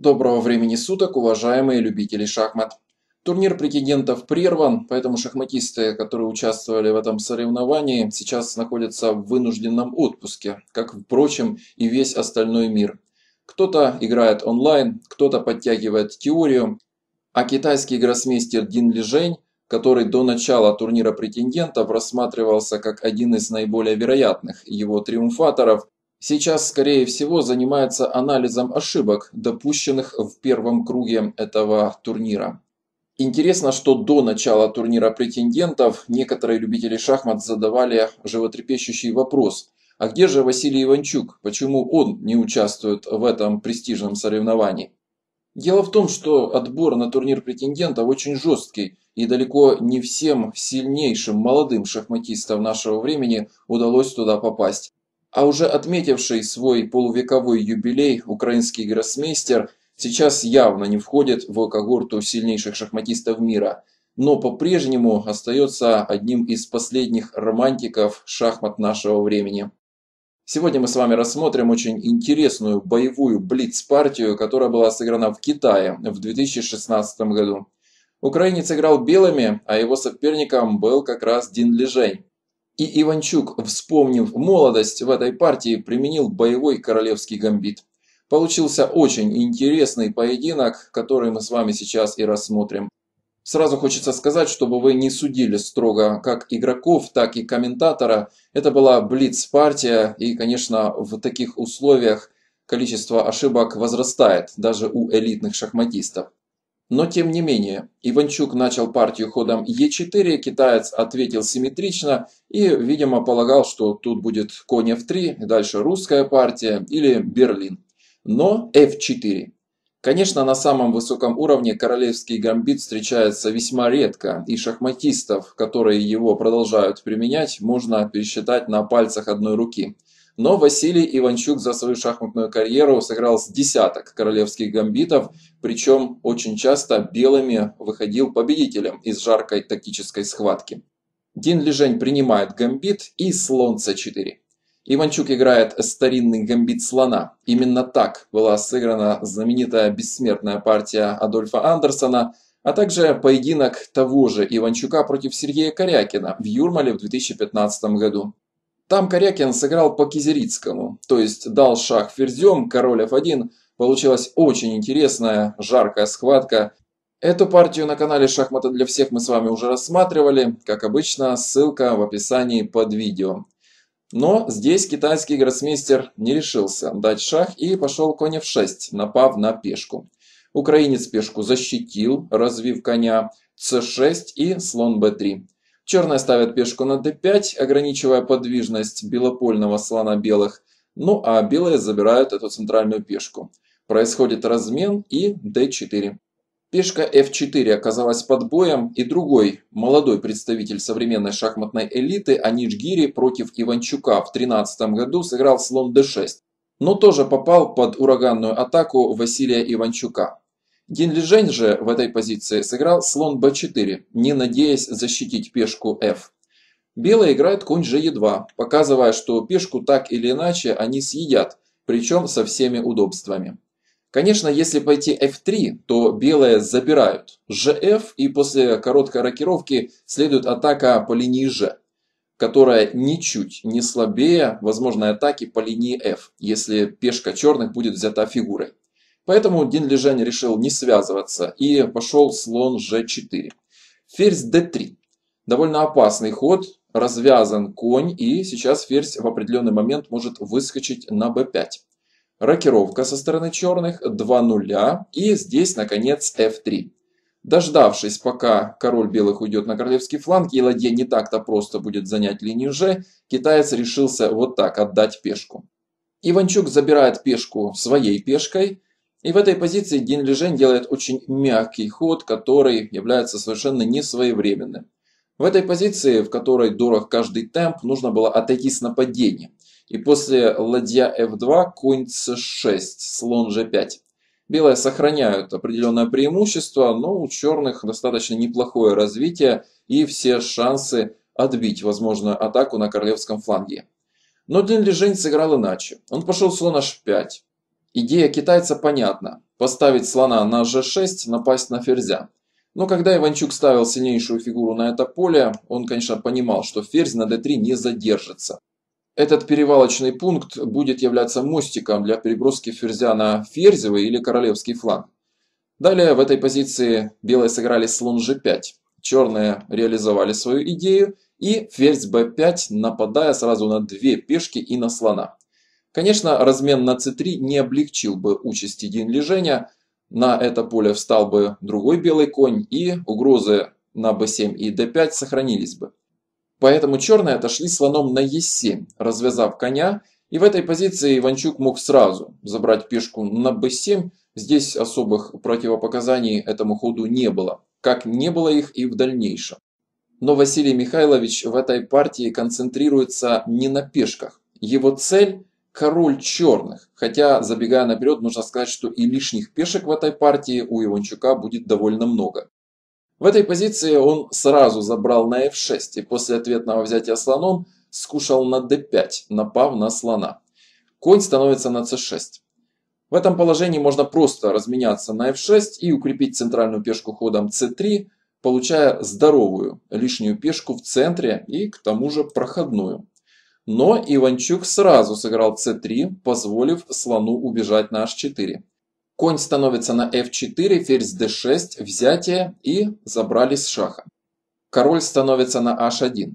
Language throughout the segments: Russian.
Доброго времени суток, уважаемые любители шахмат. Турнир претендентов прерван, поэтому шахматисты, которые участвовали в этом соревновании, сейчас находятся в вынужденном отпуске, как, впрочем, и весь остальной мир. Кто-то играет онлайн, кто-то подтягивает теорию, а китайский гроссмейстер Дин Лижень, который до начала турнира претендентов рассматривался как один из наиболее вероятных его триумфаторов, сейчас, скорее всего, занимается анализом ошибок, допущенных в первом круге этого турнира. Интересно, что до начала турнира претендентов некоторые любители шахмат задавали животрепещущий вопрос. А где же Василий Иванчук? Почему он не участвует в этом престижном соревновании? Дело в том, что отбор на турнир претендентов очень жесткий, и далеко не всем сильнейшим молодым шахматистам нашего времени удалось туда попасть. А уже отметивший свой полувековой юбилей украинский гроссмейстер сейчас явно не входит в когорту сильнейших шахматистов мира, но по-прежнему остается одним из последних романтиков шахмат нашего времени. Сегодня мы с вами рассмотрим очень интересную боевую блиц-партию, которая была сыграна в Китае в 2016 году. Украинец играл белыми, а его соперником был как раз Дин Лижень. И Иванчук, вспомнив молодость в этой партии, применил боевой королевский гамбит. Получился очень интересный поединок, который мы с вами сейчас и рассмотрим. Сразу хочется сказать, чтобы вы не судили строго как игроков, так и комментатора. Это была блиц-партия, и, конечно, в таких условиях количество ошибок возрастает, даже у элитных шахматистов. Но тем не менее, Иванчук начал партию ходом Е4, китаец ответил симметрично и, видимо, полагал, что тут будет конь F3, дальше русская партия или Берлин. Но F4. Конечно, на самом высоком уровне королевский гамбит встречается весьма редко, и шахматистов, которые его продолжают применять, можно пересчитать на пальцах одной руки – но Василий Иванчук за свою шахматную карьеру сыграл с десяток королевских гамбитов, причем очень часто белыми выходил победителем из жаркой тактической схватки. Дин Лижень принимает гамбит и слон c4. Иванчук играет старинный гамбит слона. Именно так была сыграна знаменитая бессмертная партия Адольфа Андерсона, а также поединок того же Иванчука против Сергея Корякина в Юрмале в 2015 году. Там Корякин сыграл по Кизерицкому, то есть дал шаг ферзем, король f1. Получилась очень интересная, жаркая схватка. Эту партию на канале «Шахматы для всех» мы с вами уже рассматривали. Как обычно, ссылка в описании под видео. Но здесь китайский гроссмейстер не решился дать шаг и пошел конь f6, напав на пешку. Украинец пешку защитил, развив коня c6 и слон b3. Черные ставят пешку на d5, ограничивая подвижность белопольного слона белых. Ну а белые забирают эту центральную пешку. Происходит размен и d4. Пешка f4 оказалась под боем, и другой, молодой представитель современной шахматной элиты, Аниш Гири против Иванчука в 2013 году сыграл слон d6, но тоже попал под ураганную атаку Василия Иванчука. Дин Лижень же в этой позиции сыграл слон b4, не надеясь защитить пешку f. Белые играют конь g2, показывая, что пешку так или иначе они съедят, причем со всеми удобствами. Конечно, если пойти f3, то белые забирают gf и после короткой рокировки следует атака по линии g, которая ничуть не слабее возможной атаки по линии f, если пешка черных будет взята фигурой. Поэтому Дин Лежань решил не связываться и пошел слон g4. Ферзь d3. Довольно опасный ход, развязан конь и сейчас ферзь в определенный момент может выскочить на b5. Рокировка со стороны черных, 2 нуля и здесь наконец f3. Дождавшись, пока король белых уйдет на королевский фланг и ладья не так-то просто будет занять линию g, китаец решился вот так отдать пешку. Иванчук забирает пешку своей пешкой, и в этой позиции Дин Лижень делает очень мягкий ход, который является совершенно несвоевременным. В этой позиции, в которой дорог каждый темп, нужно было отойти с нападения. И после ладья f2, конь c6, слон g5. Белые сохраняют определенное преимущество, но у черных достаточно неплохое развитие и все шансы отбить возможную атаку на королевском фланге. Но Дин Лижень сыграл иначе. Он пошел слон h5. Идея китайца понятна. Поставить слона на g6, напасть на ферзя. Но когда Иванчук ставил сильнейшую фигуру на это поле, он, конечно, понимал, что ферзь на d3 не задержится. Этот перевалочный пункт будет являться мостиком для переброски ферзя на ферзевый или королевский фланг. Далее в этой позиции белые сыграли слон g5. Черные реализовали свою идею и ферзь b5, нападая сразу на две пешки и на слона. Конечно, размен на c3 не облегчил бы участи Дин Леженя. На это поле встал бы другой белый конь и угрозы на b7 и d5 сохранились бы. Поэтому черные отошли слоном на e7, развязав коня, и в этой позиции Иванчук мог сразу забрать пешку на b7. Здесь особых противопоказаний этому ходу не было, как не было их и в дальнейшем. Но Василий Михайлович в этой партии концентрируется не на пешках. Его цель – король черных. Хотя, забегая наперед, нужно сказать, что и лишних пешек в этой партии у Иванчука будет довольно много. В этой позиции он сразу забрал на f6 и после ответного взятия слоном скушал на d5, напав на слона. Конь становится на c6. В этом положении можно просто разменяться на f6 и укрепить центральную пешку ходом c3, получая здоровую лишнюю пешку в центре и к тому же проходную. Но Иванчук сразу сыграл c3, позволив слону убежать на h4. Конь становится на f4, ферзь d6, взятие и забрали с шаха. Король становится на h1.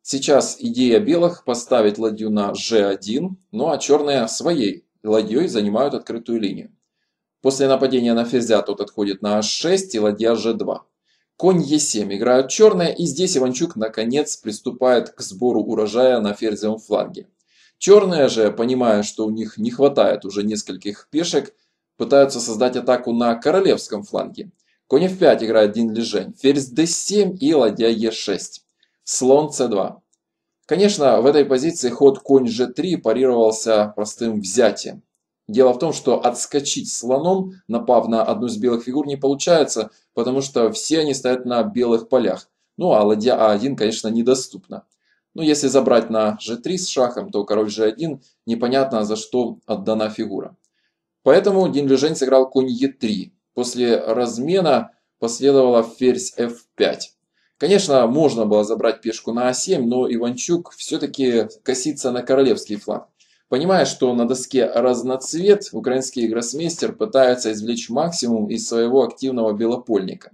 Сейчас идея белых поставить ладью на g1, ну а черные своей ладьей занимают открытую линию. После нападения на ферзя тот отходит на h6 и ладья g2. Конь e7 играют черные, и здесь Иванчук наконец приступает к сбору урожая на ферзевом фланге. Черные же, понимая, что у них не хватает уже нескольких пешек, пытаются создать атаку на королевском фланге. Конь f5 играет Дин Лежень, ферзь d7 и ладья e6. Слон c2. Конечно, в этой позиции ход конь g3 парировался простым взятием. Дело в том, что отскочить слоном, напав на одну из белых фигур, не получается, потому что все они стоят на белых полях. Ну а ладья а1, конечно, недоступна. Но если забрать на g3 с шахом, то король g1 непонятно за что отдана фигура. Поэтому Дин Лежень сыграл конь e3. После размена последовала ферзь f5. Конечно, можно было забрать пешку на а7, но Иванчук все-таки косится на королевский фланг. Понимая, что на доске разноцвет, украинский гроссмейстер пытается извлечь максимум из своего активного белопольника.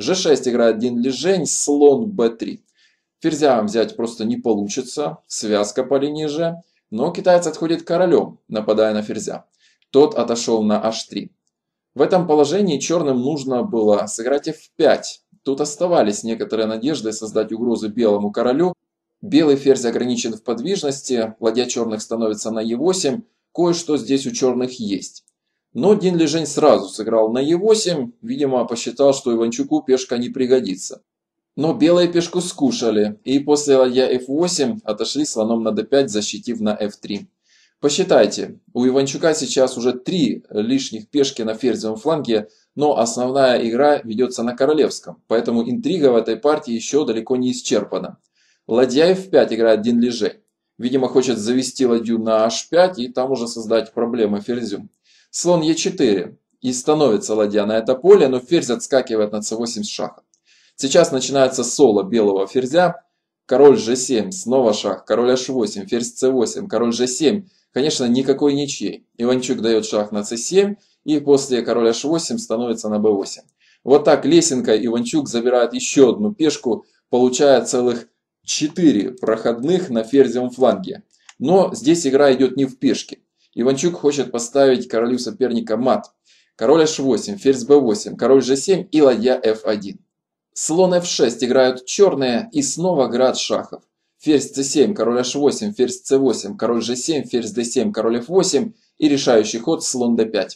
g6 играет Дин Лежень, слон b3. Ферзя взять просто не получится, связка по линии g, но китаец отходит королем, нападая на ферзя. Тот отошел на h3. В этом положении черным нужно было сыграть f5. Тут оставались некоторые надежды создать угрозы белому королю. Белый ферзь ограничен в подвижности, ладья черных становится на e8, кое-что здесь у черных есть. Но Дин Лежень сразу сыграл на e8, видимо посчитал, что Иванчуку пешка не пригодится. Но белые пешку скушали, и после ладья f8 отошли слоном на d5, защитив на f3. Посчитайте, у Иванчука сейчас уже три лишних пешки на ферзевом фланге, но основная игра ведется на королевском, поэтому интрига в этой партии еще далеко не исчерпана. Ладья f5 играет Дин Леже. Видимо, хочет завести ладью на h5 и там уже создать проблемы ферзю. Слон e4. И становится ладья на это поле, но ферзь отскакивает на c8 с шаха. Сейчас начинается соло белого ферзя. Король g7, снова шах, король h8, ферзь c8, король g7. Конечно, никакой ничьей. Иванчук дает шах на c7 и после короля h8 становится на b8. Вот так лесенка Иванчук забирает еще одну пешку, получая целых 4 проходных на ферзевом фланге. Но здесь игра идет не в пешке. Иванчук хочет поставить королю соперника мат. Король h8, ферзь b8, король g7 и ладья f1. Слон f6 играют черные и снова град шахов ферзь c7, король h8, ферзь c8, король g7, ферзь d7, король f8 и решающий ход слон d5.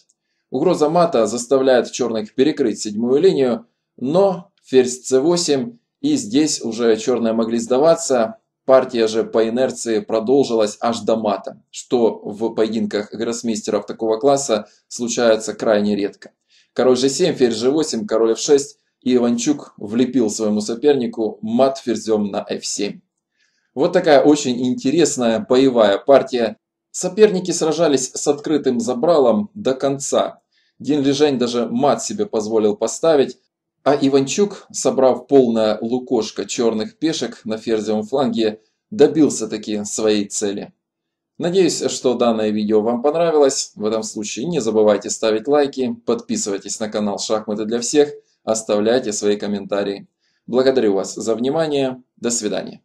Угроза мата заставляет черных перекрыть седьмую линию, но ферзь c8 и здесь уже черные могли сдаваться. Партия же по инерции продолжилась аж до мата, что в поединках гроссмейстеров такого класса случается крайне редко. Король g7, ферзь g8, король f6 и Иванчук влепил своему сопернику мат ферзем на f7. Вот такая очень интересная боевая партия. Соперники сражались с открытым забралом до конца. Дин Лежень даже мат себе позволил поставить, а Иванчук, собрав полное лукошко черных пешек на ферзевом фланге, добился таки своей цели. Надеюсь, что данное видео вам понравилось. В этом случае не забывайте ставить лайки, подписывайтесь на канал Шахматы для всех, оставляйте свои комментарии. Благодарю вас за внимание. До свидания.